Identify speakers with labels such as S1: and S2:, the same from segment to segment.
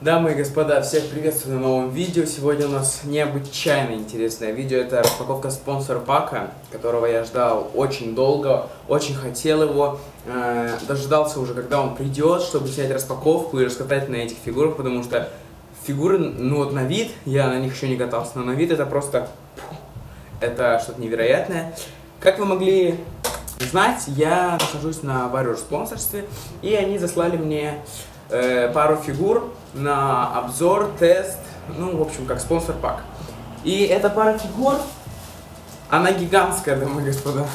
S1: Дамы и господа, всех приветствую на новом видео. Сегодня у нас необычайно интересное видео. Это распаковка спонсор пака, которого я ждал очень долго, очень хотел его. Э, дождался уже, когда он придет, чтобы снять распаковку и раскатать на этих фигурах, потому что фигуры, ну вот на вид, я на них еще не катался, но на вид это просто... Это что-то невероятное. Как вы могли знать, я нахожусь на Warrior спонсорстве, и они заслали мне э, пару фигур на обзор, тест, ну, в общем, как спонсор пак. И эта пара фигур, она гигантская, дамы и господа.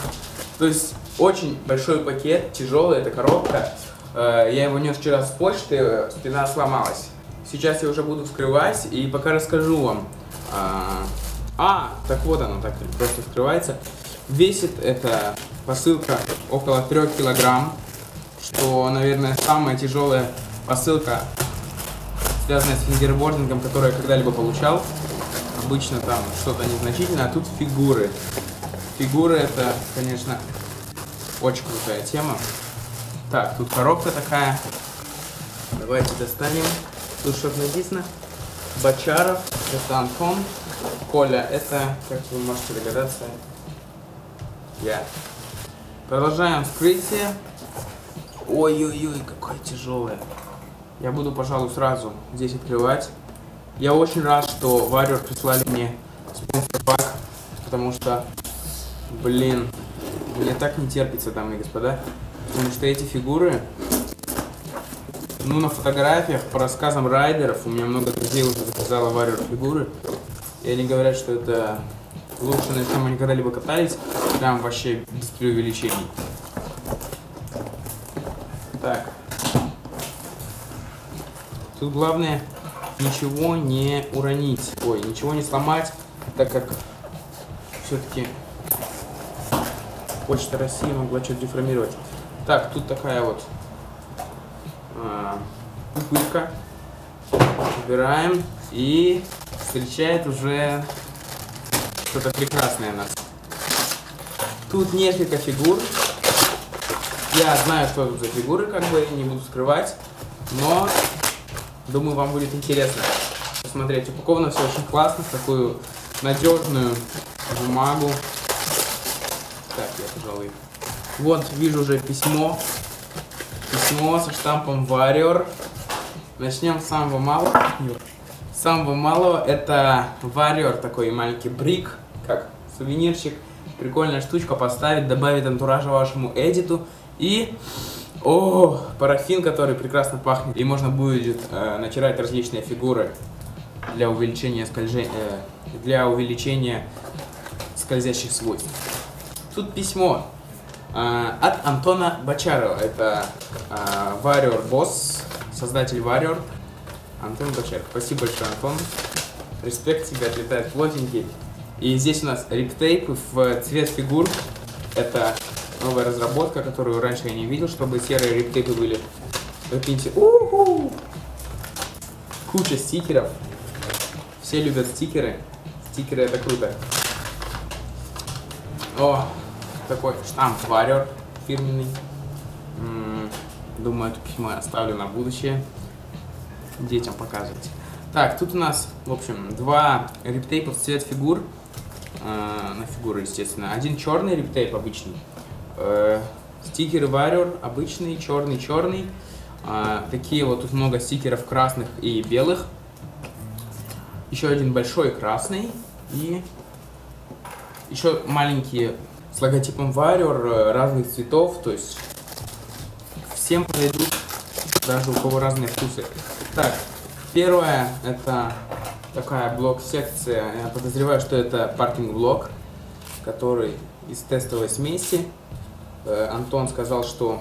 S1: То есть, очень большой пакет, тяжелый, это коробка. Э, я его нес вчера с почты, спина сломалась. Сейчас я уже буду вскрывать и пока расскажу вам. А, а так вот оно так просто вскрывается. Весит эта посылка около 3 килограмм, что, наверное, самая тяжелая посылка, связанная с фингербордингом, которую я когда-либо получал. Обычно там что-то незначительное, а тут фигуры. Фигуры это, конечно, очень крутая тема. Так, тут коробка такая. Давайте достанем. Тут что-то написано. Бачаров, это Антон. Коля, это, как вы можете догадаться, я. Продолжаем вскрытие. Ой-ой-ой, какое тяжелое. Я буду, пожалуй, сразу здесь открывать. Я очень рад, что Warrior прислали мне спонсор пак, потому что, блин, мне так не терпится, дамы и господа, потому что эти фигуры, ну, на фотографиях, по рассказам райдеров, у меня много друзей уже заказало Warrior фигуры, и они говорят, что это лучше, на чем они когда-либо катались, прям вообще без преувеличений. Так. Тут главное ничего не уронить, ой, ничего не сломать, так как все-таки Почта России могла что-то деформировать. Так, тут такая вот а, пупырка. Убираем и встречает уже что-то прекрасное нас. Тут несколько фигур. Я знаю, что тут за фигуры, как бы, не буду скрывать. Но, думаю, вам будет интересно посмотреть. Упаковано все очень классно, в такую надежную бумагу. Так, я, пожалуй... Вот, вижу уже письмо. Письмо со штампом Warrior. Начнем с самого малого. Самого малого это Warrior, такой маленький брик, как сувенирчик. Прикольная штучка поставить, добавить антуража вашему эдиту. И, о, парафин, который прекрасно пахнет. И можно будет э, натирать различные фигуры для увеличения скольжения, э, для увеличения скользящих свойств. Тут письмо э, от Антона Бачарова. Это э, Warrior Boss, создатель Warrior. Антон Бачаров. Спасибо большое, Антон. Респект тебе, отлетает плотненький. И здесь у нас риптейп в цвет фигур. Это новая разработка, которую раньше я не видел, чтобы серые риптейпы были. Прикиньте. У-ху! Куча стикеров. Все любят стикеры. Стикеры это круто. О, такой штамп Warrior фирменный. М -м, думаю, это письмо я оставлю на будущее. Детям показывать. Так, тут у нас, в общем, два риптейпа в цвет фигур. Э, на фигуры, естественно. Один черный риптейп обычный. Э, стикеры Warrior обычный, черный, черный. Э, такие вот тут много стикеров красных и белых. Еще один большой красный. И еще маленькие с логотипом Warrior э, разных цветов. То есть всем подойдут, даже у кого разные вкусы. Так, первое это такая блок-секция. Я подозреваю, что это паркинг-блок, который из тестовой смеси. Э, Антон сказал, что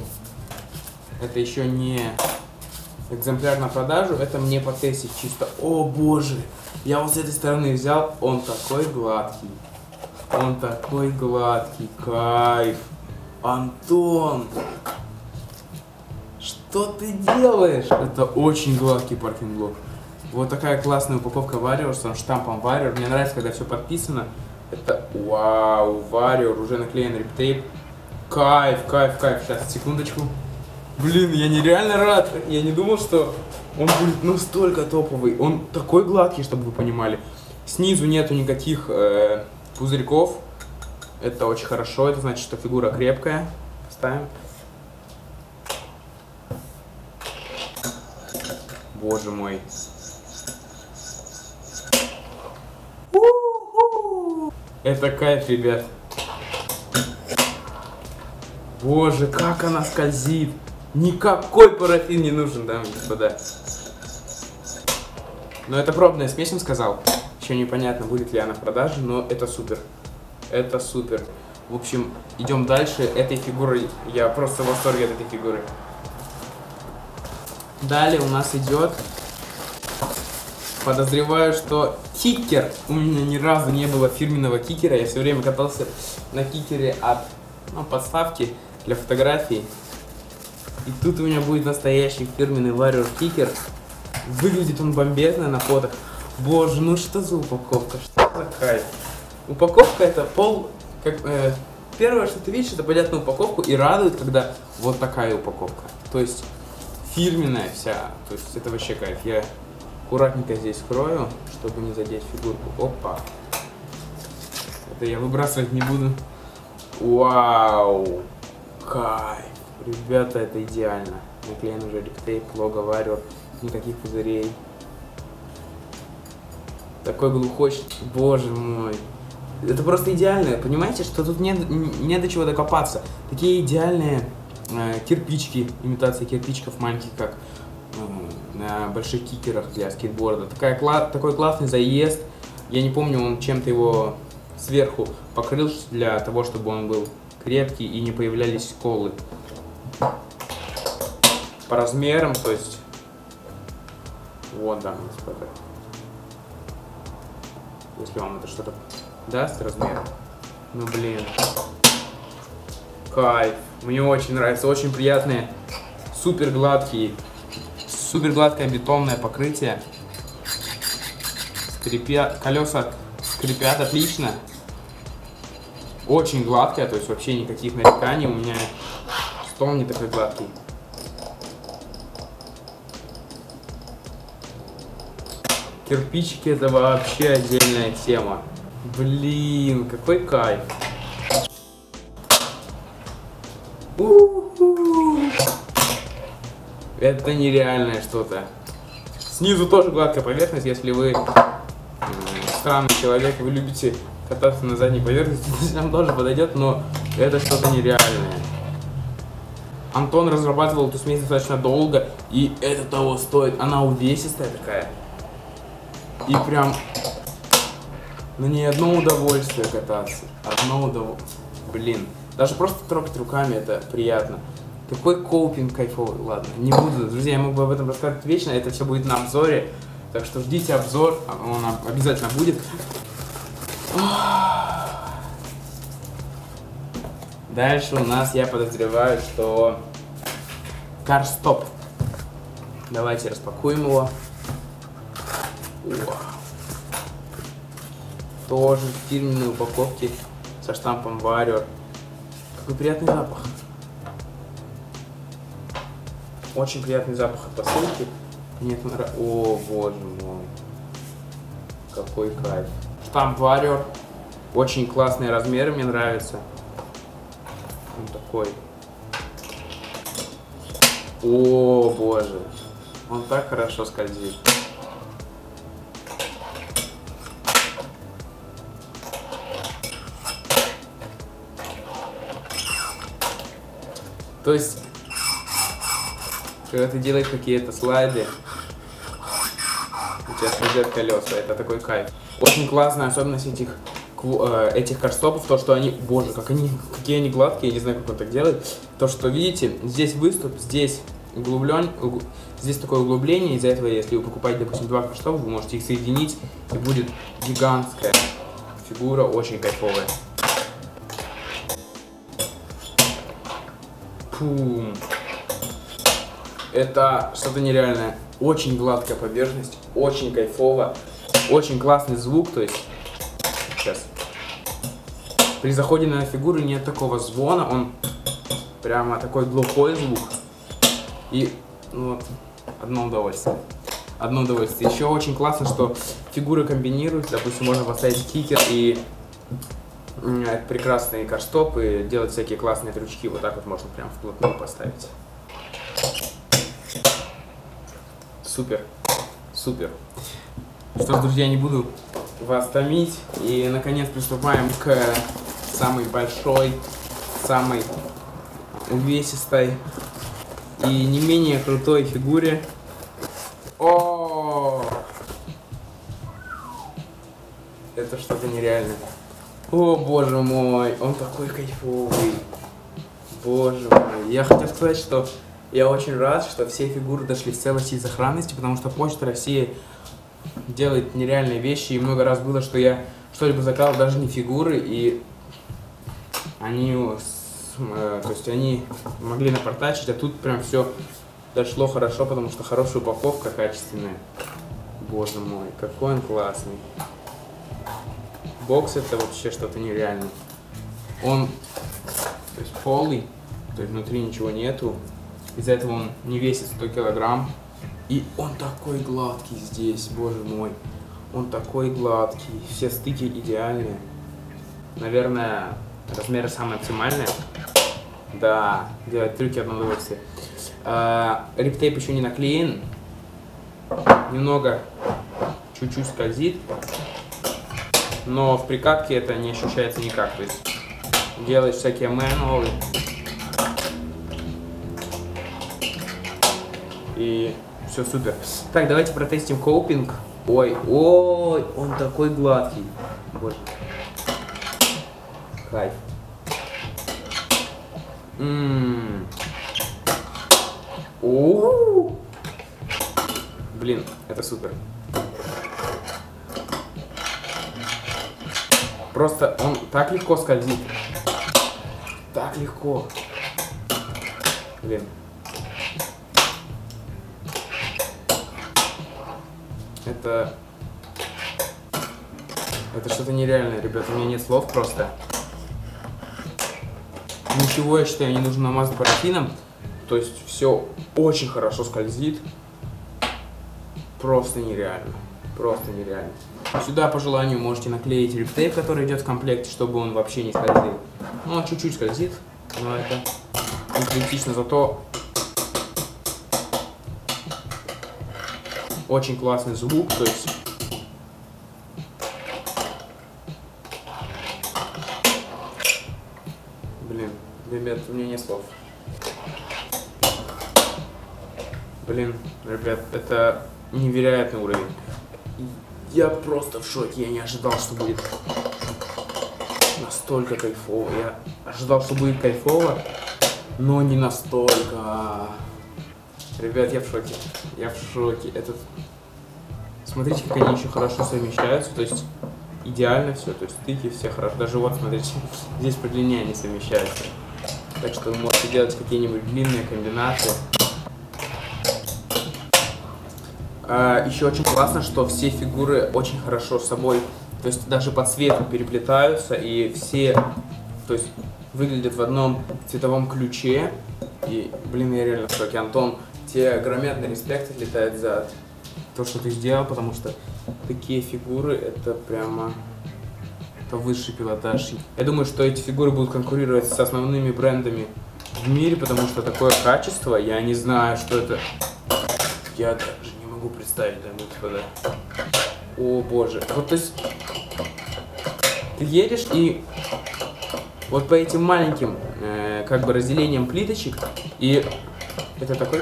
S1: это еще не экземпляр на продажу, это мне потестить чисто. О боже, я вот с этой стороны взял, он такой гладкий. Он такой гладкий, кайф. Антон, что ты делаешь? Это очень гладкий паркинг-блок. Вот такая классная упаковка Warrior с штампом Warrior. Мне нравится, когда все подписано. Это вау, Warrior, уже наклеен риптейп. Кайф, кайф, кайф. Сейчас, секундочку. Блин, я нереально рад. Я не думал, что Он будет настолько топовый. Он такой гладкий, чтобы вы понимали. Снизу нету никаких э, пузырьков. Это очень хорошо. Это значит, что фигура крепкая. Ставим. Боже мой. Это кайф, ребят. Боже, как она скользит. Никакой парафин не нужен, дамы и господа. Но это пробная смесь, он сказал. Еще непонятно, будет ли она в продаже, но это супер. Это супер. В общем, идем дальше. Этой фигурой, я просто в восторге от этой фигуры. Далее у нас идет, подозреваю, что кикер. У меня ни разу не было фирменного кикера. Я все время катался на кикере от ну, подставки для фотографий. И тут у меня будет настоящий фирменный Warrior кикер. Выглядит он бомбезно на фотах. Боже, ну что за упаковка? Что за кайф? Упаковка это пол... Как, э, первое, что ты видишь, это понятно упаковку и радует, когда вот такая упаковка. То есть фирменная вся. То есть это вообще кайф. Я аккуратненько здесь скрою, чтобы не задеть фигурку. Опа. Это я выбрасывать не буду. Вау. Кайф. Ребята, это идеально. Наклеен уже рептейп, лого варер, никаких пузырей. Такой глухой, боже мой. Это просто идеально, понимаете, что тут нет, не до чего докопаться. Такие идеальные э, кирпички, имитация кирпичиков маленьких, как э, на больших кикерах для скейтборда. Такая, такой классный заезд. Я не помню, он чем-то его сверху покрыл для того, чтобы он был крепкий и не появлялись сколы по размерам, то есть вот, да, господа. Если вам это что-то даст размер. Ну, блин. Кайф. Мне очень нравится. Очень приятные, супер гладкие, супер гладкое бетонное покрытие. Скрипят, колеса скрипят отлично. Очень гладкое, то есть вообще никаких нареканий. У меня стол не такой гладкий. Кирпичики это вообще отдельная тема. Блин, какой кайф. Это нереальное что-то. Снизу тоже гладкая поверхность, если вы странный человек, вы любите кататься на задней поверхности, нам тоже подойдет, но это что-то нереальное. Антон разрабатывал эту смесь достаточно долго, и это того стоит. Она увесистая такая. И прям на ней одно удовольствие кататься. Одно удовольствие. Блин. Даже просто трогать руками это приятно. Какой коупинг кайфовый. Ладно, не буду. Друзья, я мог бы об этом рассказать вечно. Это все будет на обзоре. Так что ждите обзор. Он обязательно будет. Дальше у нас, я подозреваю, что Карстоп. Давайте распакуем его. Вау. Тоже в фирменной упаковке со штампом Warrior. Какой приятный запах. Очень приятный запах от посылки. Нет, О, боже мой. Какой кайф. Штамп Warrior. Очень классные размеры, мне нравится. Он такой. О, боже. Он так хорошо скользит. То есть, когда ты делаешь какие-то слайды, у тебя скользят колеса, это такой кайф. Очень классная особенность этих э, этих карстопов, то, что они, боже, как они, какие они гладкие, я не знаю, как он так делает, то, что, видите, здесь выступ, здесь углублен, уг... здесь такое углубление, из-за этого, если вы покупаете, допустим, два карстопа, вы можете их соединить, и будет гигантская фигура, очень кайфовая. Фу. Это что-то нереальное. Очень гладкая поверхность, очень кайфово, очень классный звук, то есть сейчас. При заходе на фигуру нет такого звона, он прямо такой глухой звук. И ну, вот, одно удовольствие. Одно удовольствие. Еще очень классно, что фигуры комбинируются. Допустим, можно поставить кикер и это прекрасный карстоп и делать всякие классные трючки. Вот так вот можно прям вплотную поставить. Супер. Супер. Что ж, друзья, не буду вас томить. И, наконец, приступаем к самой большой, самой увесистой и не менее крутой фигуре. О! Это что-то нереальное. О, боже мой, он такой кайфовый. Боже мой. Я хотел сказать, что я очень рад, что все фигуры дошли в целости и сохранности, потому что Почта России делает нереальные вещи, и много раз было, что я что-либо заказал, даже не фигуры, и они, э, то есть они могли напортачить, а тут прям все дошло хорошо, потому что хорошая упаковка качественная. Боже мой, какой он классный. Бокс это вообще что-то нереальное. Он, то есть полый, то есть внутри ничего нету, из-за этого он не весит 100 килограмм. И он такой гладкий здесь, боже мой. Он такой гладкий, все стыки идеальные. Наверное, размеры самые оптимальные. Да, делать трюки одно удовольствие. А, риптейп еще не наклеен. Немного, чуть-чуть скользит. Но в прикатке это не ощущается никак. То есть делаешь всякие мануалы, и все супер. Так, давайте протестим коупинг. Ой, ой, он такой гладкий. Боже. Кайф. Ммм. Блин, это супер. Просто он так легко скользит. Так легко. Блин. Это... Это что-то нереальное, ребят. У меня нет слов просто. Ничего, я считаю, не нужно намазать парафином. То есть все очень хорошо скользит. Просто нереально. Просто нереально. Сюда по желанию можете наклеить риптейп, который идет в комплекте, чтобы он вообще не скользил. Ну, он чуть-чуть скользит, но это не критично. Зато Очень классный звук, то есть... Блин, ребят, у меня нет слов. Блин, ребят, это невероятный уровень. Я просто в шоке, я не ожидал, что будет настолько кайфово. Я ожидал, что будет кайфово, но не настолько. Ребят, я в шоке. Я в шоке. Этот... Смотрите, как они еще хорошо совмещаются. То есть идеально все. То есть стыки все хорошо. Даже вот, смотрите, здесь по длине они совмещаются. Так что вы можете делать какие-нибудь длинные комбинации. А, еще очень классно, что все фигуры очень хорошо с собой, то есть даже по цвету переплетаются, и все, то есть выглядят в одном цветовом ключе. И, блин, я реально в шоке. Антон, тебе громадный респект отлетает за то, что ты сделал, потому что такие фигуры, это прямо это высший пилотаж. Я думаю, что эти фигуры будут конкурировать с основными брендами в мире, потому что такое качество, я не знаю, что это... Я даже не могу представить, и господа. О боже. Вот то есть... Ты едешь и вот по этим маленьким э, как бы разделениям плиточек, и это такой.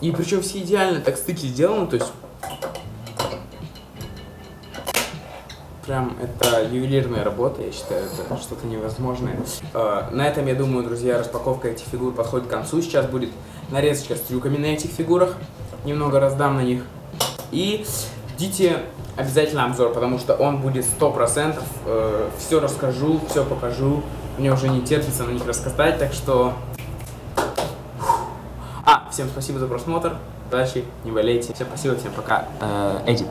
S1: И причем все идеально так стыки сделаны, то есть прям это ювелирная работа, я считаю, это что-то невозможное. Э, на этом, я думаю, друзья, распаковка этих фигур подходит к концу. Сейчас будет нарезочка с трюками на этих фигурах. Немного раздам на них. И ждите обязательно обзор, потому что он будет 100%. Э, все расскажу, все покажу. Мне уже не терпится на них рассказать, так что а, всем спасибо за просмотр. Удачи, не болейте. Всем спасибо, всем пока. Эдит.